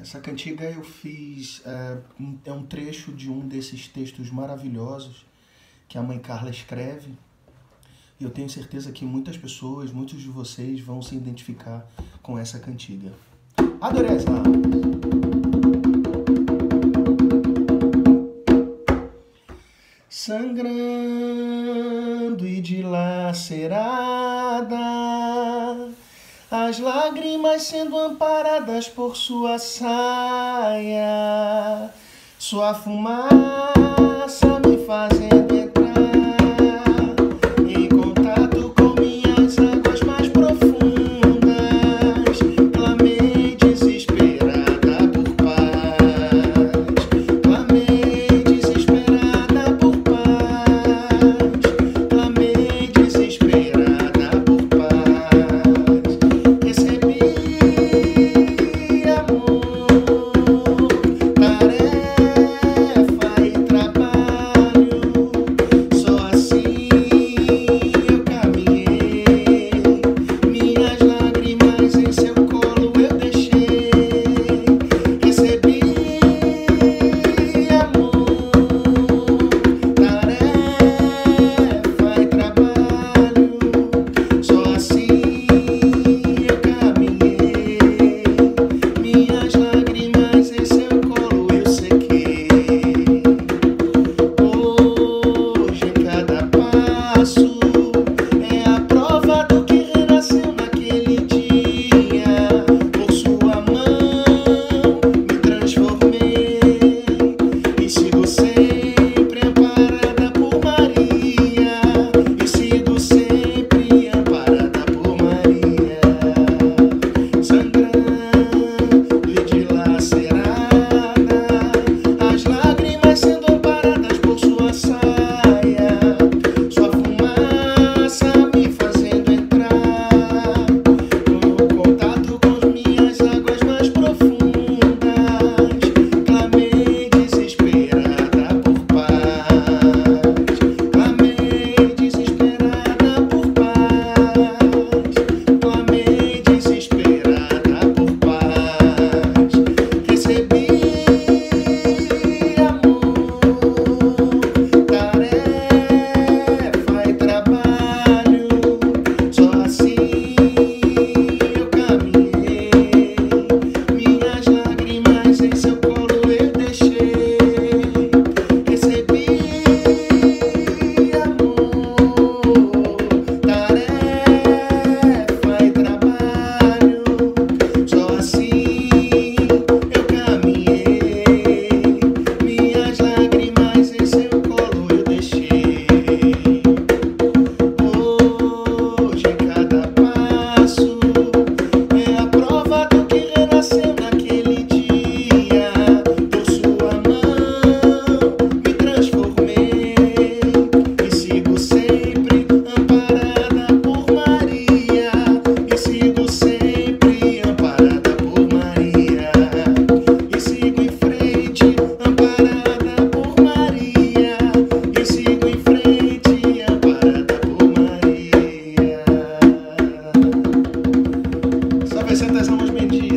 Essa cantiga eu fiz, é, é um trecho de um desses textos maravilhosos que a mãe Carla escreve. E eu tenho certeza que muitas pessoas, muitos de vocês vão se identificar com essa cantiga. Adorei essa! Sangrando e dilacerada as lágrimas sendo amparadas por sua saia, sua fumaça. vai sentar essa mão de.